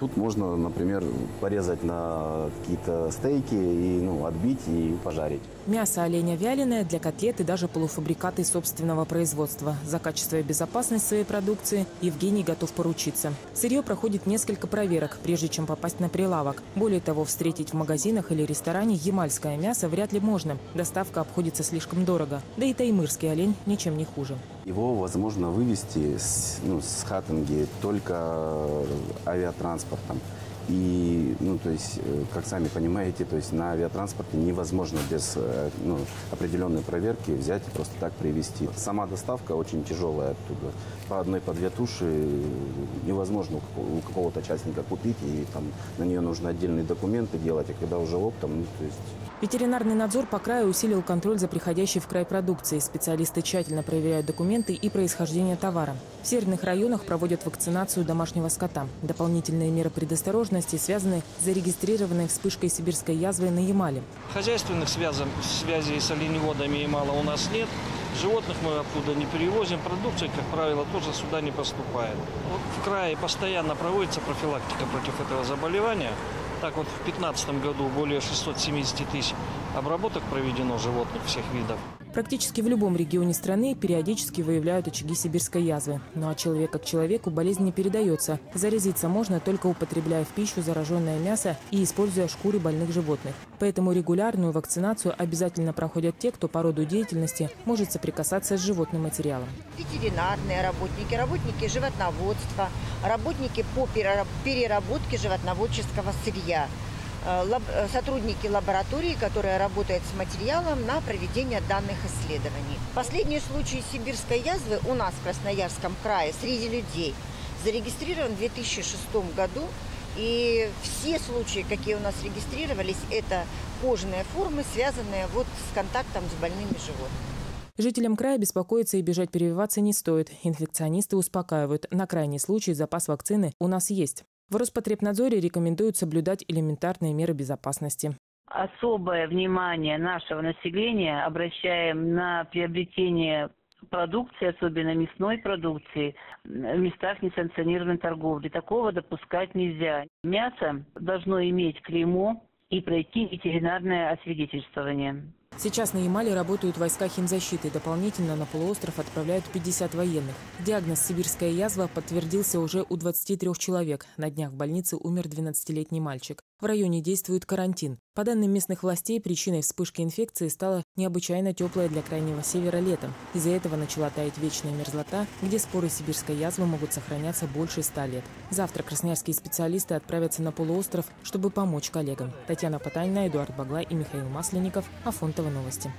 Тут можно, например, порезать на какие-то стейки и ну, отбить и пожарить. Мясо оленя вяленое для котлет и даже полуфабрикаты собственного производства. За качество и безопасность своей продукции Евгений готов поручиться. Сырье проходит несколько проверок, прежде чем попасть на прилавок. Более того, встретить в магазинах или ресторане ямальское мясо вряд ли можно. Доставка обходится слишком дорого. Да и таймырский олень ничем не хуже. Его возможно вывести с, ну, с Хаттенги только авиатранспортом. И, ну, то есть, э, как сами понимаете, то есть на авиатранспорте невозможно без э, ну, определенной проверки взять и просто так привезти. Сама доставка очень тяжелая оттуда. По одной, по две туши невозможно у какого-то частника купить, и там на нее нужно отдельные документы делать, а когда уже оптом, ну, то есть Ветеринарный надзор по краю усилил контроль за приходящей в край продукцией. Специалисты тщательно проверяют документы и происхождение товара. В северных районах проводят вакцинацию домашнего скота. Дополнительные меры предосторожности связаны с зарегистрированной вспышкой сибирской язвы на Ямале. Хозяйственных связей, связей с оленеводами Ямала у нас нет. Животных мы оттуда не перевозим. Продукция, как правило, тоже сюда не поступает. Вот в крае постоянно проводится профилактика против этого заболевания. Так вот в 2015 году более 670 тысяч обработок проведено животных всех видов. Практически в любом регионе страны периодически выявляют очаги сибирской язвы. Но от человека к человеку болезнь не передается. Заразиться можно только употребляя в пищу зараженное мясо и используя шкуры больных животных. Поэтому регулярную вакцинацию обязательно проходят те, кто по роду деятельности может соприкасаться с животным материалом. Ветеринарные работники, работники животноводства, работники по переработке животноводческого сырья – сотрудники лаборатории, которая работает с материалом на проведение данных исследований. Последний случай сибирской язвы у нас в Красноярском крае среди людей зарегистрирован в 2006 году. И все случаи, какие у нас регистрировались, это кожные формы, связанные вот с контактом с больными животными. Жителям края беспокоиться и бежать перевиваться не стоит. Инфекционисты успокаивают. На крайний случай запас вакцины у нас есть. В Роспотребнадзоре рекомендуют соблюдать элементарные меры безопасности. Особое внимание нашего населения обращаем на приобретение продукции, особенно мясной продукции, в местах несанкционированной торговли. Такого допускать нельзя. Мясо должно иметь клеймо и пройти ветеринарное освидетельствование. Сейчас на Ямале работают войска химзащиты. Дополнительно на полуостров отправляют 50 военных. Диагноз «сибирская язва» подтвердился уже у 23 человек. На днях в больнице умер 12-летний мальчик. В районе действует карантин. По данным местных властей, причиной вспышки инфекции стало необычайно теплое для крайнего севера летом. Из-за этого начала таять вечная мерзлота, где споры сибирской язвы могут сохраняться больше ста лет. Завтра красноярские специалисты отправятся на полуостров, чтобы помочь коллегам. Татьяна Потанина, Эдуард Багла и Михаил Масленников. Афонтова новости.